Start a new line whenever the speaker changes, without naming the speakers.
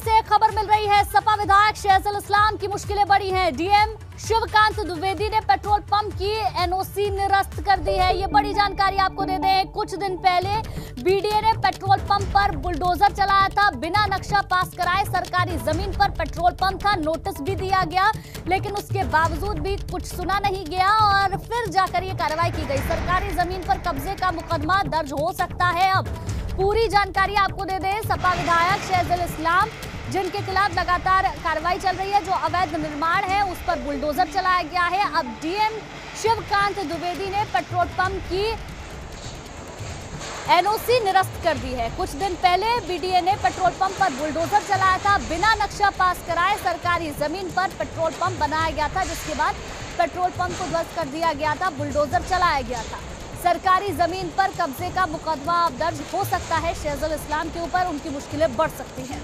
से खबर मिल रही है, सपा विधायक शहजुल इस्लाम की मुश्किलें बड़ी हैं। डीएम शिवकांत द्विवेदी ने पेट्रोल पंप की एनओसी निरस्त कर दी है। ये बड़ी जानकारी आपको दे दें, कुछ दिन पहले बीडीए ने पेट्रोल पंप पर बुलडोजर चलाया था। बिना नक्शा पास कराए सरकारी ज़मीन पर पेट्रोल पंप था नोटिस भी दिया गया, लेकिन उसके बावजूद भी कुछ सुना नहीं गया और फिर जाकर ये कार्रवाई की गई। सरकारी ज़मीन पर कब्जे का मुकदमा दर्ज हो सकता है अब। पूरी जानकारी आपको दे दें, सपा विधायक शहजुल इस्लाम जिनके खिलाफ लगातार कार्रवाई चल रही है, जो अवैध निर्माण है, उस पर बुलडोजर चलाया गया है। अब डीएम शिवकांत द्विवेदी ने पेट्रोल पंप की एनओसी निरस्त कर दी है। कुछ दिन पहले बीडीए ने पेट्रोल पंप पर बुलडोजर चलाया था। बिना नक्शा पास कराए सरकारी ज़मीन पर पेट्रोल पंप बनाया गया था, जिसके बाद पेट्रोल पंप को ध्वस्त कर दिया गया था, बुलडोजर चलाया गया था। सरकारी ज़मीन पर कब्जे का मुकदमा दर्ज हो सकता है। शहजुल इस्लाम के ऊपर उनकी मुश्किलें बढ़ सकती हैं।